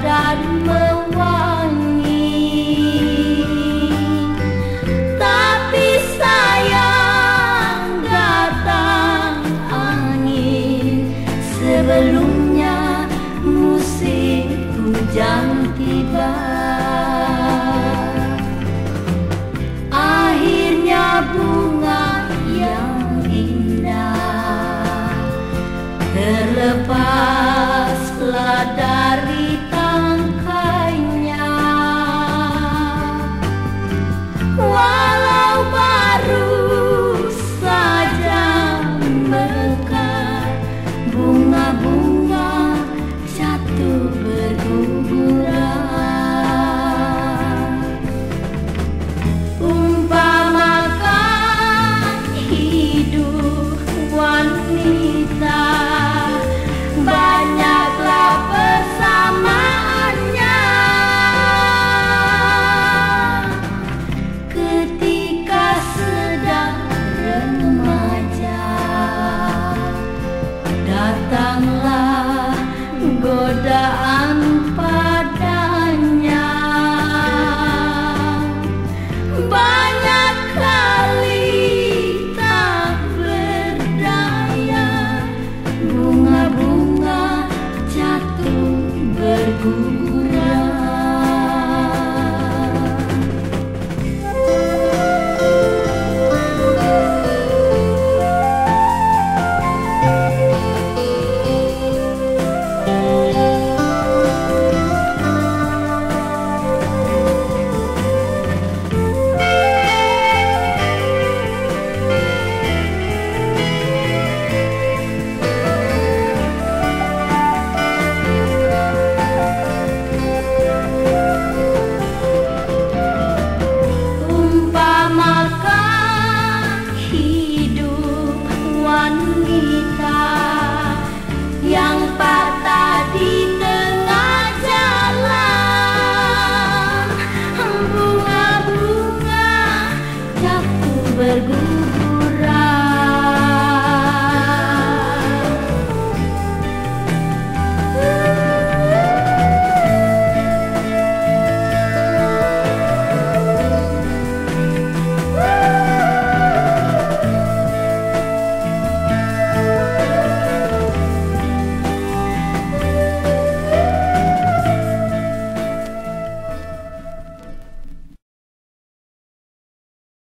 dan mewangi